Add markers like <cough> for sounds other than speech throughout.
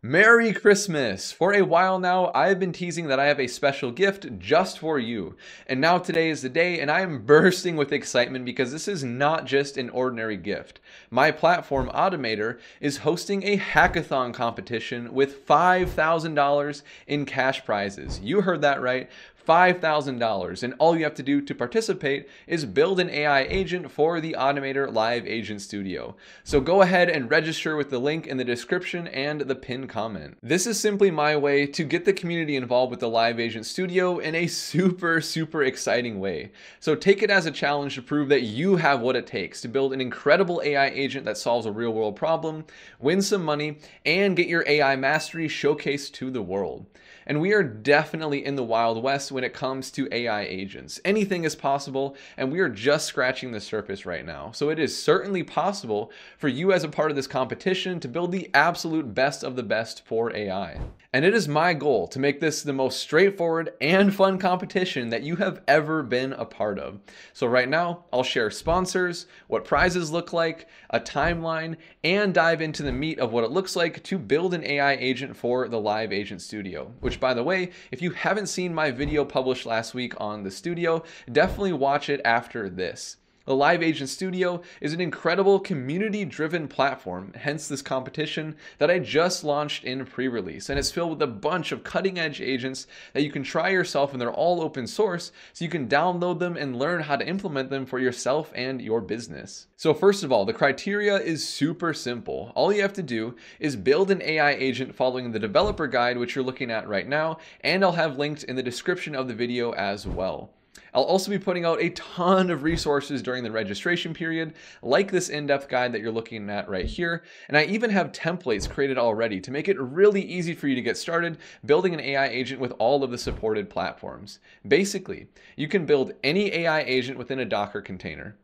Merry Christmas! For a while now, I've been teasing that I have a special gift just for you. And now today is the day, and I am <laughs> bursting with excitement because this is not just an ordinary gift. My platform, oTTomator, is hosting a hackathon competition with $5,000 in cash prizes. You heard that right. $5,000. And all you have to do to participate is build an AI agent for the oTTomator Live Agent Studio. So go ahead and register with the link in the description and the pinned comment. This is simply my way to get the community involved with the Live Agent Studio in a super, super exciting way. So take it as a challenge to prove that you have what it takes to build an incredible AI agent that solves a real world problem, win some money, and get your AI mastery showcased to the world. And we are definitely in the Wild West when it comes to AI agents. Anything is possible, and we are just scratching the surface right now. So it is certainly possible for you as a part of this competition to build the absolute best of the best for AI. And it is my goal to make this the most straightforward and fun competition that you have ever been a part of. So right now, I'll share sponsors, what prizes look like, a timeline, and dive into the meat of what it looks like to build an AI agent for the Live Agent Studio. Which by the way, if you haven't seen my video published last week on the studio, definitely watch it after this. The Live Agent Studio is an incredible community driven platform, hence this competition that I just launched in pre release. And it's filled with a bunch of cutting edge agents that you can try yourself, and they're all open source, so you can download them and learn how to implement them for yourself and your business. So, first of all, the criteria is super simple. All you have to do is build an AI agent following the developer guide, which you're looking at right now, and I'll have linked in the description of the video as well. I'll also be putting out a ton of resources during the registration period, like this in-depth guide that you're looking at right here. And I even have templates created already to make it really easy for you to get started building an AI agent with all of the supported platforms. Basically, you can build any AI agent within a Docker container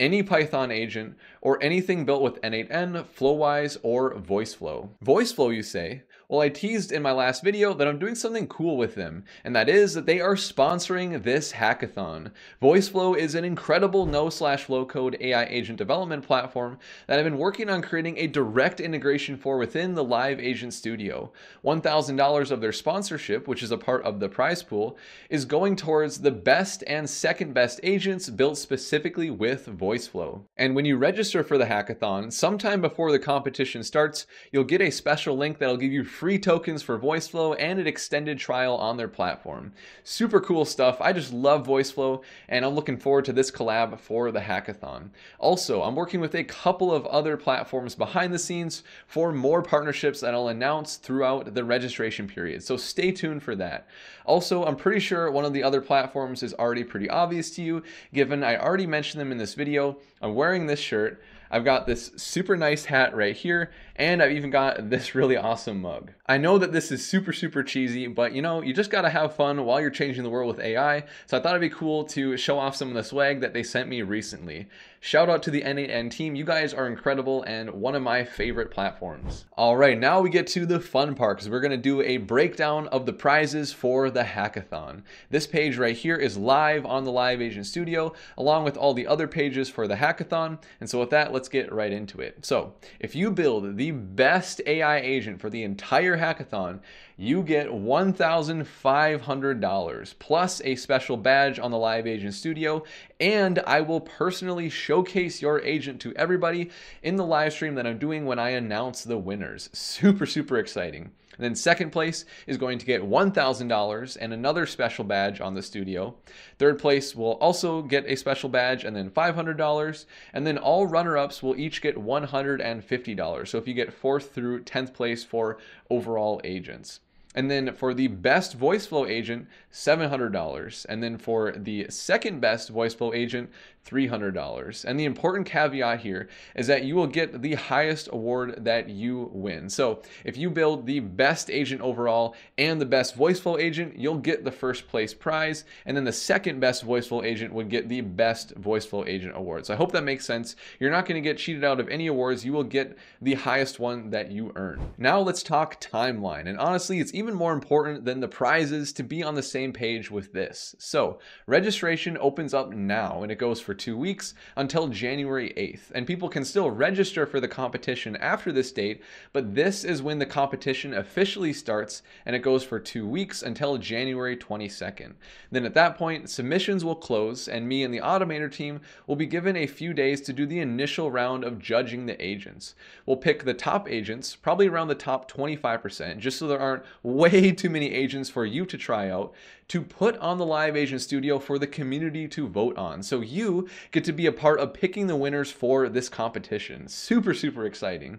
any Python agent, or anything built with N8N, Flowise, or VoiceFlow. VoiceFlow, you say? Well, I teased in my last video that I'm doing something cool with them, and that is that they are sponsoring this hackathon. VoiceFlow is an incredible no slash low code AI agent development platform that I've been working on creating a direct integration for within the Live Agent Studio. $1,000 of their sponsorship, which is a part of the prize pool, is going towards the best and second best agents built specifically with VoiceFlow. And when you register for the hackathon, sometime before the competition starts, you'll get a special link that'll give you free tokens for VoiceFlow and an extended trial on their platform. Super cool stuff. I just love VoiceFlow and I'm looking forward to this collab for the hackathon. Also, I'm working with a couple of other platforms behind the scenes for more partnerships that I'll announce throughout the registration period. So stay tuned for that. Also, I'm pretty sure one of the other platforms is already pretty obvious to you, given I already mentioned them in this video. I'm wearing this shirt. I've got this super nice hat right here, and I've even got this really awesome mug. I know that this is super, super cheesy, but you know, you just gotta have fun while you're changing the world with AI, so I thought it'd be cool to show off some of the swag that they sent me recently. Shout out to the N8N team, you guys are incredible and one of my favorite platforms. All right, now we get to the fun part, because we're gonna do a breakdown of the prizes for the hackathon. This page right here is live on the Live Agent Studio, along with all the other pages for the hackathon, and so with that, let's get right into it. So, if you build the best AI agent for the entire hackathon, you get $1,500 plus a special badge on the Live Agent Studio. And I will personally showcase your agent to everybody in the live stream that I'm doing when I announce the winners. Super, super exciting. And then second place is going to get $1,000 and another special badge on the studio. Third place will also get a special badge and then $500. And then all runner-ups will each get $150. So if you get fourth through 10th place for overall agents. And then for the best VoiceFlow agent, $700. And then for the second best VoiceFlow agent, $300. And the important caveat here is that you will get the highest award that you win. So if you build the best agent overall and the best VoiceFlow agent, you'll get the first place prize. And then the second best VoiceFlow agent would get the best VoiceFlow agent award. So I hope that makes sense. You're not going to get cheated out of any awards. You will get the highest one that you earn. Now let's talk timeline. And honestly, it's even more important than the prizes to be on the same page with this. So registration opens up now and it goes for for two weeks until January 8th. And people can still register for the competition after this date, but this is when the competition officially starts and it goes for two weeks until January 22nd. Then at that point, submissions will close and me and the oTTomator team will be given a few days to do the initial round of judging the agents. We'll pick the top agents, probably around the top 25%, just so there aren't way too many agents for you to try out, to put on the live agent studio for the community to vote on. So you get to be a part of picking the winners for this competition. Super, super exciting.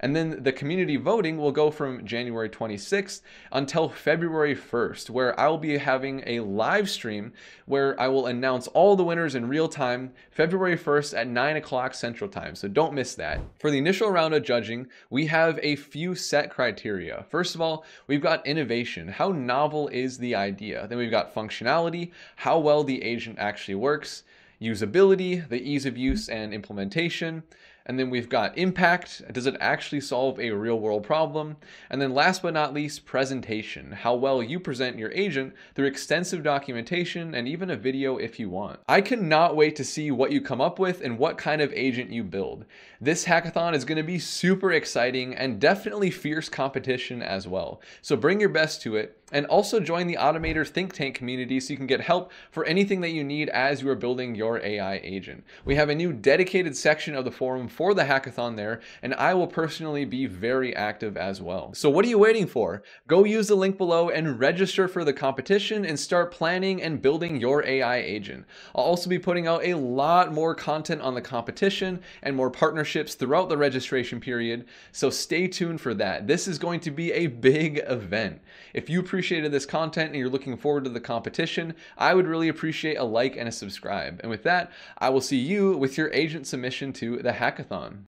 And then the community voting will go from January 26th until February 1st, where I will be having a live stream where I will announce all the winners in real time February 1st at 9 o'clock Central Time. So don't miss that. For the initial round of judging, we have a few set criteria. First of all, we've got innovation. How novel is the idea? Then we've got functionality, how well the agent actually works, usability, the ease of use and implementation, and then we've got impact. Does it actually solve a real world problem? And then last but not least, presentation. How well you present your agent through extensive documentation and even a video if you want. I cannot wait to see what you come up with and what kind of agent you build. This hackathon is going to be super exciting and definitely fierce competition as well. So bring your best to it and also join the oTTomator think tank community so you can get help for anything that you need as you are building your AI agent. We have a new dedicated section of the forum for the hackathon there, and I will personally be very active as well. So what are you waiting for? Go use the link below and register for the competition and start planning and building your AI agent. I'll also be putting out a lot more content on the competition and more partnerships throughout the registration period, so stay tuned for that. This is going to be a big event. If you appreciated this content and you're looking forward to the competition, I would really appreciate a like and a subscribe. And with that, I will see you with your agent submission to the hackathon.